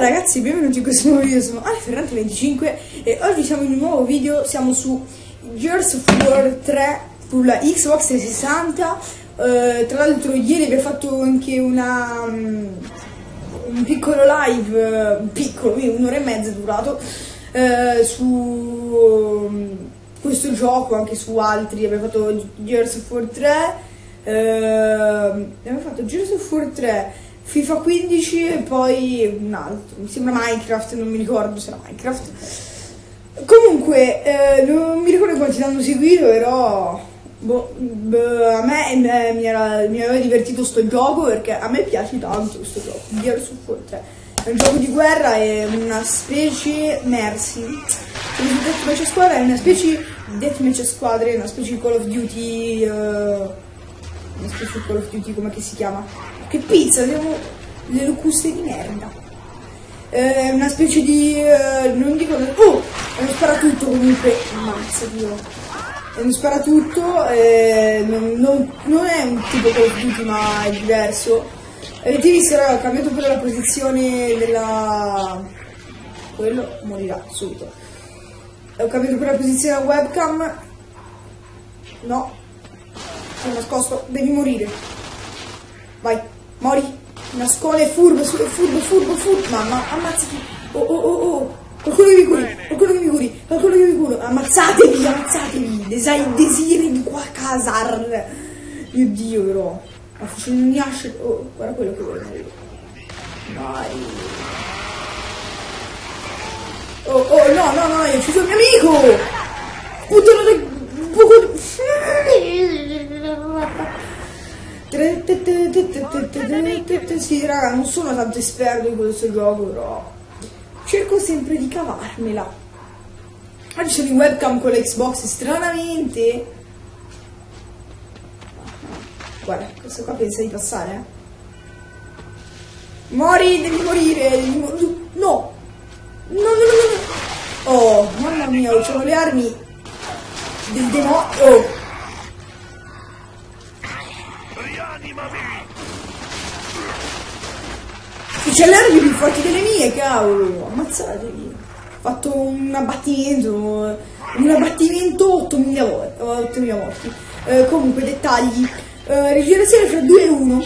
ragazzi, benvenuti in questo nuovo video, sono Ale Ferrante25 e oggi siamo in un nuovo video, siamo su Gears of War 3 sulla Xbox 360 eh, Tra l'altro ieri vi ho fatto anche una, um, un piccolo live, uh, piccolo, un'ora e mezza durato uh, su um, questo gioco, anche su altri, abbiamo fatto Gears of War 3 uh, abbiamo fatto Gears of War 3 FIFA 15 e poi un altro, mi sembra Minecraft, non mi ricordo se era Minecraft. Comunque, eh, non mi ricordo quanti l'hanno seguito, però boh, boh, a me eh, mi, era, mi, aveva divertito sto gioco perché a me piace tanto questo gioco, Gears of War 3. È un gioco di guerra, è una specie Mercy. Deathmatch squadra è una specie Deathmatch squadre, una specie Call of Duty... Uh, una specie di Call of Duty, come si chiama? Che pizza, abbiamo le locuste di merda. È una specie di... Eh, non dico... Oh! È uno sparatutto comunque. Ammazza Dio. È uno sparatutto. Eh, non, non, non, è un tipo Call of Duty ma è diverso. Avete visto, raga, ho cambiato pure la posizione della... Quello morirà subito. Ho cambiato pure la posizione della webcam. No. Sono nascosto. Devi morire. Vai. Mori, nascone, furbo, furbo, furbo, furbo, mamma, ammazzati. Oh, oh, oh, oh. Qualcuno che mi curi, qualcuno che mi curi, qualcuno che mi curi. Ammazzatevi, ammazzatevi. Desai desiri di qua casar. Mio Dio, però. Ma fucile non nasce. Oh, guarda quello che vuole. Vai. Oh, oh, no, no, no, ho ucciso il mio amico! Puttana del... Buco... Sì, raga, non sono tanto esperto in questo gioco, però cerco sempre di cavarmela. Oggi sono in webcam con l'Xbox, stranamente. Guarda, questo qua pensa di passare, eh. Mori, devi morire, devi mor no! No, no, no, no! Oh, mamma mia, ho le armi del demonio. Oh! C'è le armi più forti delle mie, cavolo! Ammazzatevi! Ho fatto un abbattimento, un abbattimento 8000 volte, 8000 volte. Eh, comunque, dettagli. Eh, rigenerazione fra 2 e 1.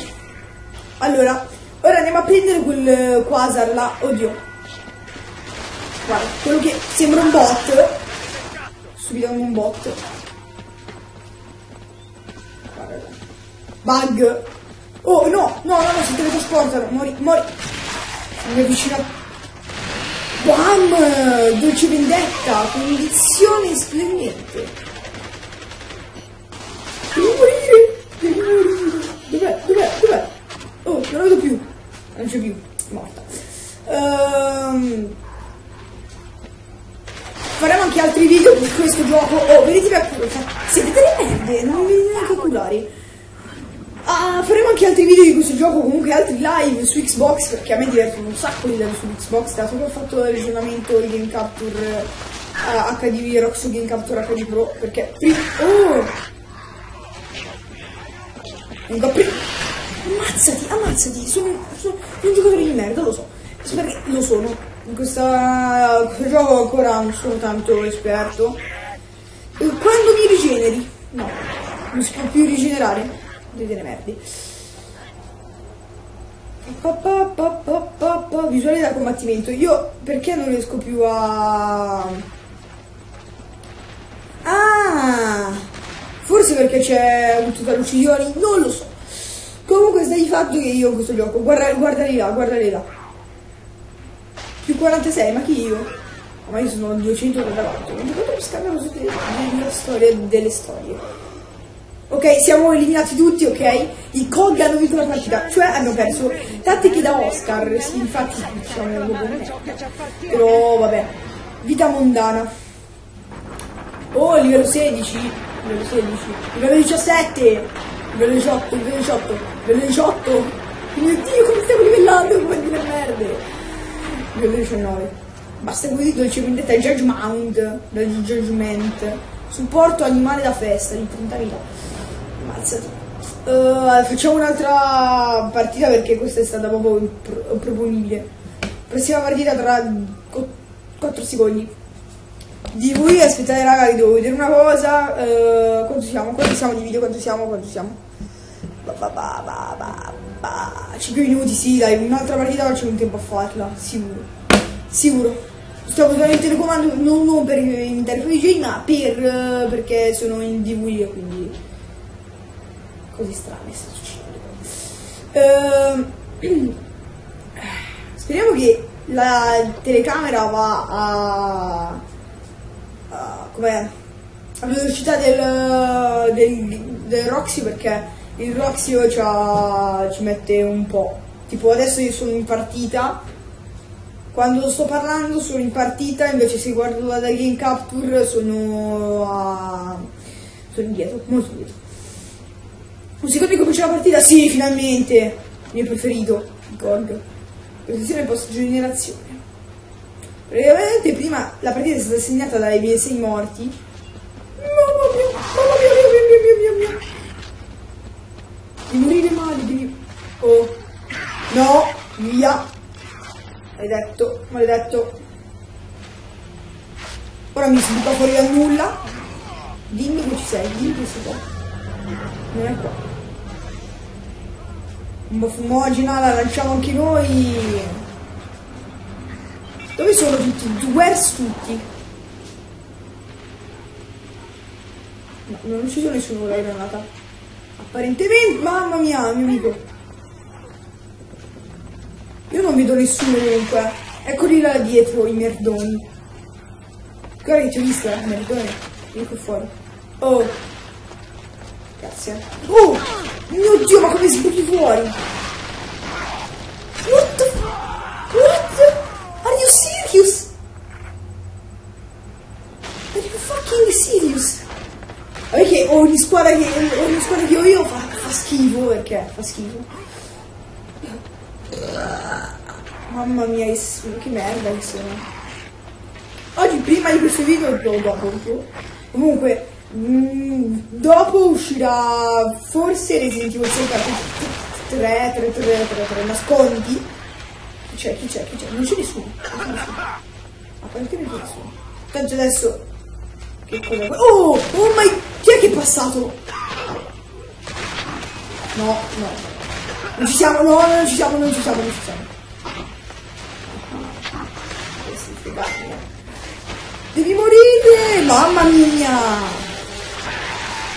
Allora, ora andiamo a prendere quel quasar là. Oddio. Guarda, quello che sembra un bot. Subito un bot. Guarda. Bug. Oh no, no, no, no, si teletrasportano. Mori, mori. Mi avvicina. Bam! Dolce vendetta, condizioni splendente. Devo morire! Devo morire! Dov'è? Dov'è? Dov'è? Oh, non la vedo più. Non c'è più. Morta. Um, faremo anche altri video con questo gioco. Oh, vedete siete delle merde, non vi vedete neanche oculari. Ah, faremo anche altri video di questo gioco, comunque altri live su Xbox, perché a me divertono un sacco di live su Xbox, dato che ho fatto il ragionamento di Game Capture uh, eh, HD Roxo Game Capture HD Pro, perché. Oh! A prima... Ammazzati, ammazzati, sono, sono, un giocatore di merda, lo so, perché lo sono, in questo gioco ancora non sono tanto esperto. Quando mi rigeneri? No, non si può più rigenerare delle merdi. Visuale da combattimento. Io perché non riesco più a... Ah! Forse perché c'è un tutorial uccisioni, non lo so. Comunque sta di fatto che io in questo gioco, guarda, guardali là, guardali là. Più 46, ma chi io? Ma io sono 234. Non potrei scambiare su delle storie delle storie. Ok, siamo eliminati tutti, ok? I COG hanno vinto la partita, cioè hanno perso tattiche da Oscar, infatti diciamo Però vabbè. Vita mondana. Oh, livello 16, livello 16, livello 17, livello 18, livello 18, livello 18. Mio Dio, come stiamo livellando come dire merde. Livello 19. Basta così dolce vendetta Judgment, del Judgment. Supporto animale da festa di 30.000. Ammazzati. Uh, facciamo un'altra partita perché questa è stata proprio improponibile. Prossima partita tra 4 secondi. Di voi aspettate raga che devo vedere una cosa. Uh, quanto siamo? Quanto siamo di video? Quanto siamo? Quanto siamo? Ba, ba, ba, 5 minuti sì, dai, un'altra partita faccio un tempo a farla, sicuro. Sicuro. Stavo usando il telecomando non, non per DJ, ma per, uh, perché sono in DV quindi così strane sta succedendo. Uh, speriamo che la telecamera va a, a com'è a velocità del, del, del Roxy perché il Roxy ci mette un po'. Tipo adesso io sono in partita quando sto parlando sono in partita, invece se guardo la game capture sono a... sono indietro, molto indietro. Secondo che comincia la partita? Sì, finalmente! Il mio preferito, Gorg. Posizione post generazione. Praticamente prima la partita è stata segnata dai miei sei morti. Mamma mia, mamma mia, mia, mia, mia, mia, mia. Di morire male, devi... Oh. No, via. Maledetto, maledetto. Ora mi si butta fuori da nulla. Dimmi che ci sei, dimmi che sei qua. Non è qua. Fumogena, la lanciamo anche noi. Dove sono tutti? Where's tutti? No, non ci sono nessuno la granata. Apparentemente, mamma mia, mio amico. Io non vedo nessuno comunque. Eccoli là dietro, i merdoni. Guarda che ti ho visto, eh, merdone. Vieni fuori. Oh. Grazie. Oh! Mio Dio, ma come sbuchi fuori? What the... What? Are you serious? Are you fucking serious? Vabbè che ogni squadra che, ogni squadra che ho io fa, fa schifo, perché fa schifo. Mamma mia, che merda che sono. Oggi prima di questo video o dopo? Comunque, mh, dopo uscirà forse Resident Evil 6 3, 3, 3, 3, 3, 3, nascondi. Chi c'è, chi c'è, chi c'è? Non c'è nessuno. Non c'è nessuno. Apparentemente nessuno. Tanto adesso... Che cosa... Oh! Oh my... Chi è che è passato? No, no. Non ci siamo, no, non ci siamo, non ci siamo, non ci siamo. Devi morire! Mamma mia!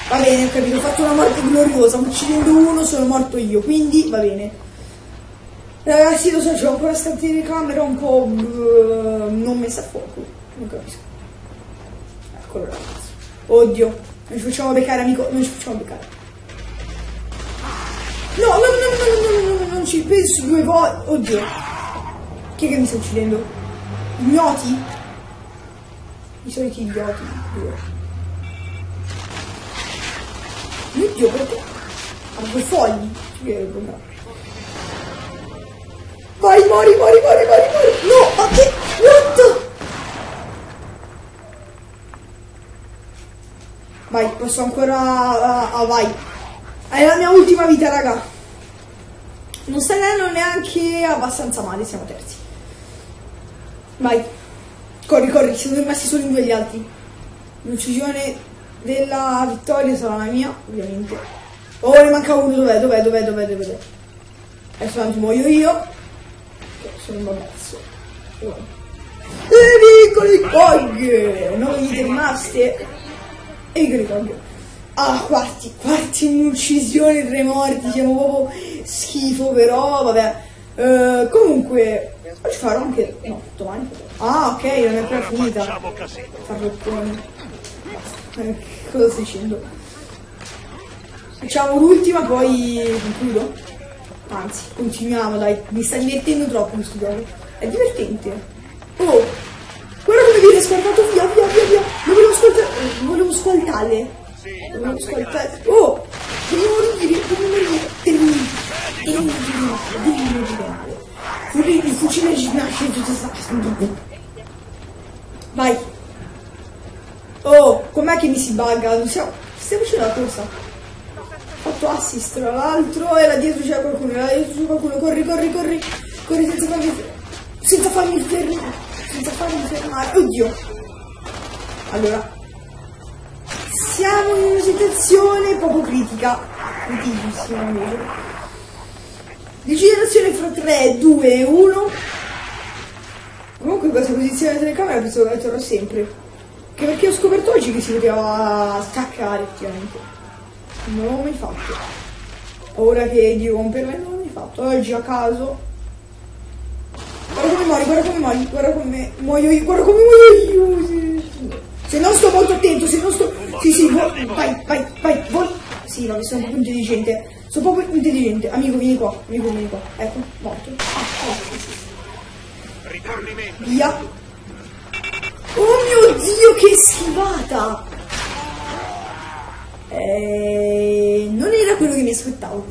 Va bene, ho capito, ho fatto una morte gloriosa, uccidendo uno sono morto io, quindi va bene. Ragazzi, lo so, c'ho ancora sta telecamera un po' uh, non messa a fuoco. Non capisco. Eccolo ragazzi. Oddio, non ci facciamo beccare, amico, non ci facciamo beccare. No, no, no, no, no, no, no, non ci penso due volte. Oddio. Chi è che mi sta uccidendo? Ignoti? I soliti idioti. Mio Dio, perché? Ha due fogli. Vai, mori, mori, mori, mori, mori. No, ma che? What? Vai, posso ancora... Ah, uh, vai. È la mia ultima vita, raga. Non stai andando neanche abbastanza male, siamo terzi. Vai. Corri, corri, siamo rimasti solo in due gli altri. L'uccisione della vittoria sarà la mia, ovviamente. Oh, ne manca uno, dov'è, dov'è, dov'è, dov'è, dov'è? Adesso tanto muoio io. Che sono un babbazzo. Oh. E piccoli cog! 9 vite rimaste. E i cog. Ah, quarti, quarti un'uccisione, tre morti, siamo proprio schifo, però vabbè. Uh, comunque, oggi farò anche... no, domani Ah, ok, non è ancora finita. Farloccone. Eh, cosa stai dicendo? Facciamo l'ultima, poi concludo. Anzi, continuiamo, dai. Mi sta divertendo troppo questo gioco. È divertente. Oh, guarda come viene scartato via, via, via, via. Lo volevo ascoltare. Volevo ascoltare. Devo ascoltare. Oh! Devi morire, devi morire. Devi morire. Devi morire. Morire. Fucile, il fucile tutto sta Vai. Che mi si bugga? Siamo... Stiamo la corsa. Ho fatto assist tra l'altro e là dietro c'è qualcuno, là dietro c'è qualcuno. Corri, corri, corri. Corri senza farmi... Senza farmi fermare. Senza farmi fermare. Oddio. Allora. Siamo in una situazione poco critica. Criticissima invece. Degenerazione fra 3, 2, 1. Comunque questa posizione della telecamera penso che la terrò sempre. Che perché ho scoperto oggi che si poteva staccare effettivamente. Non l'ho mai fatto. Ora che per me non l'ho mai fatto. Oggi a caso. Guarda come muori, guarda come muori, guarda come muoio io, guarda come muoio io. sì. Se non sto molto attento, se non sto. Sì, sì, vai, vai, vai, vai, vai. Sì, ma sono proprio intelligente. Sono proprio intelligente. Amico, vieni qua, amico, vieni qua. Ecco, morto. Ah. Rifornimento. Via. Oh mio dio, che schivata! Eh, non era quello che mi aspettavo.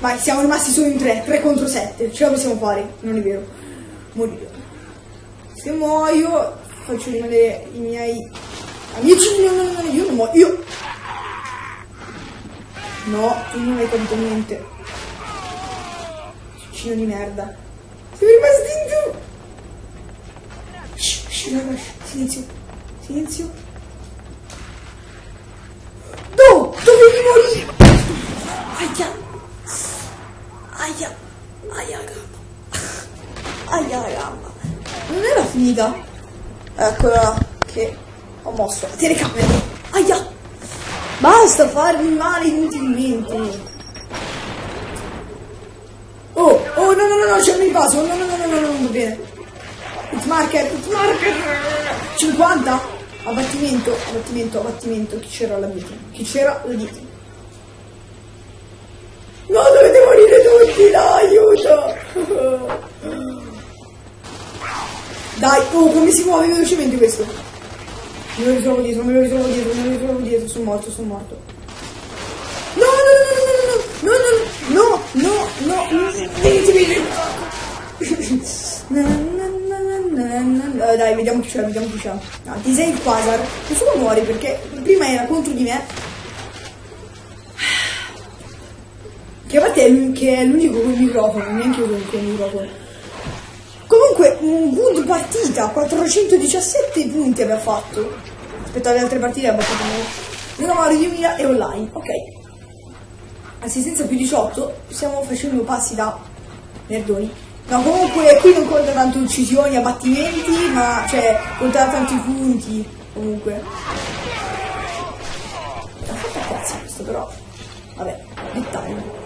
Vai, siamo rimasti solo in 3, 3 contro 7, ce la possiamo fare, non è vero. Morire. Se muoio, faccio rimanere i miei amici. No, no, no, io non muoio. Io. No, tu non hai capito niente. Cucino di merda. Siamo rimasti in giù. Shh, shh, raga, shh, silenzio. Silenzio. No! Dovevi morire! Aia! Aia! Aia gamba! Aia gamba! Non era finita? Eccola che ho mosso la telecamera! Aia! Basta farmi male inutilmente! Oh! Oh no no no no c'è un invaso! No no no no no no non bene! Hitmarker! Hitmarker! 50! Abbattimento, abbattimento, abbattimento. Chi c'era là dietro? Chi c'era là dietro? No, dovete morire tutti, no, aiuto! Dai, oh, come si muove velocemente questo? Me lo ritrovo dietro, me lo ritrovo dietro, me lo ritrovo dietro, sono morto, sono morto. No, no, no, no, no, no. Eh, Dai, vediamo chi c'è, vediamo chi c'è. No, ti sei il Quasar. Nessuno muore perché prima era contro di me. Che a parte è l'unico con il microfono, neanche io con il microfono. Comunque, un good partita, 417 punti abbiamo fatto. Rispetto alle altre partite abbiamo fatto meno Mario 2000 e online, ok. Assistenza più 18, stiamo facendo passi da nerdoni. No, comunque qui non conta tanto uccisioni, abbattimenti, ma cioè conta tanto i punti, comunque. Ha fatto cazzo questo però. Vabbè, dettaglio.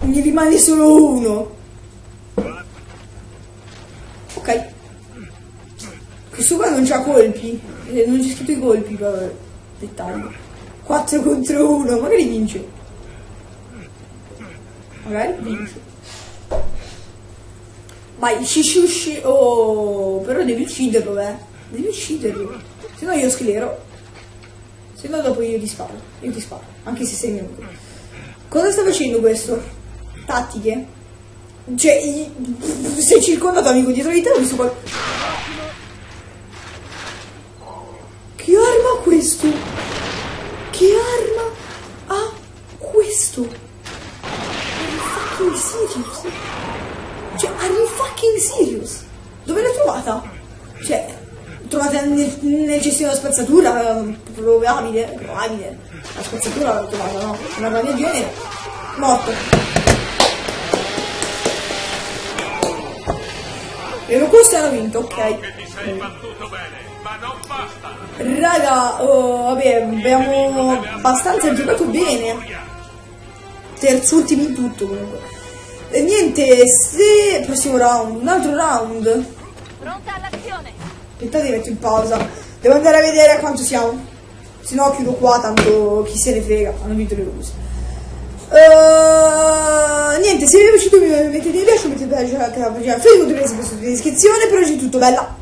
Ne rimane solo uno. Ok. Questo qua non c'ha colpi. eh, Non c'è scritto i colpi, però. Dettaglio. 4 contro 1, magari vince. Magari vince. Vai, shishushi. Oh, però devi ucciderlo, eh. Devi ucciderlo. Se no io sclero. Se no dopo io ti sparo. Io ti sparo. Anche se sei minuto. Cosa sta facendo questo? Tattiche? Cioè, sei circondato amico dietro di te, ho visto qual... Che arma questo? Che arma ha questo? Are you fucking serious? Cioè, are you fucking serious? Dove l'hai trovata? Cioè, trovata nel, nel cestino della spazzatura? Probabile, probabile. La spazzatura l'ho trovata, no? Una genere. Morto. E lo questo hanno vinto, ok. Che ti sei battuto bene, ma non basta. Raga, oh, vabbè, abbiamo abbastanza giocato bene. Terzultimi in tutto comunque. E niente, se prossimo round, un altro round. Pronta all'azione! Aspettate, metto in pausa. Devo andare a vedere a quanto siamo. Se no chiudo qua, tanto chi se ne frega, hanno vinto le rose. Uh, niente, se vi è piaciuto il video mettete mi piace, mettete piace anche la pagina Facebook, dovete sapere in descrizione, per oggi è tutto, bella!